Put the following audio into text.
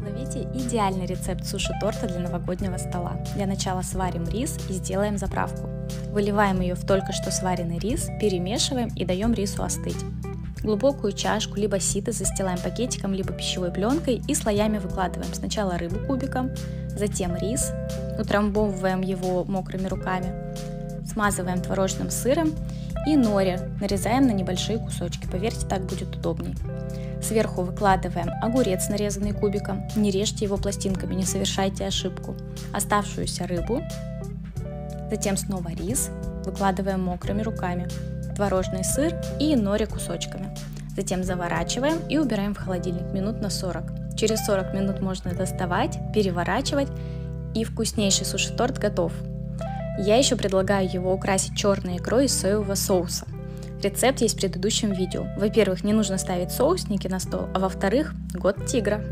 Ловите идеальный рецепт суши-торта для новогоднего стола. Для начала сварим рис и сделаем заправку. Выливаем ее в только что сваренный рис, перемешиваем и даем рису остыть. Глубокую чашку либо сито застилаем пакетиком, либо пищевой пленкой и слоями выкладываем сначала рыбу кубиком, затем рис, утрамбовываем его мокрыми руками, смазываем творожным сыром и нори нарезаем на небольшие кусочки, поверьте, так будет удобней. Сверху выкладываем огурец, нарезанный кубиком. Не режьте его пластинками, не совершайте ошибку. Оставшуюся рыбу. Затем снова рис. Выкладываем мокрыми руками. Творожный сыр и нори кусочками. Затем заворачиваем и убираем в холодильник минут на 40. Через 40 минут можно доставать, переворачивать и вкуснейший суши-торт готов. Я еще предлагаю его украсить черной икрой из соевого соуса. Рецепт есть в предыдущем видео. Во-первых, не нужно ставить соусники на стол, а во-вторых, год тигра.